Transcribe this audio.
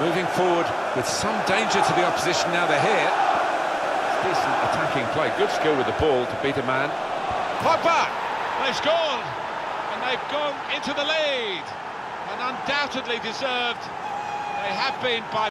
moving forward with some danger to the opposition now they're here. Decent attacking play, good skill with the ball to beat a man. Pogba! They've scored! And they've gone into the lead. And undoubtedly deserved. They have been by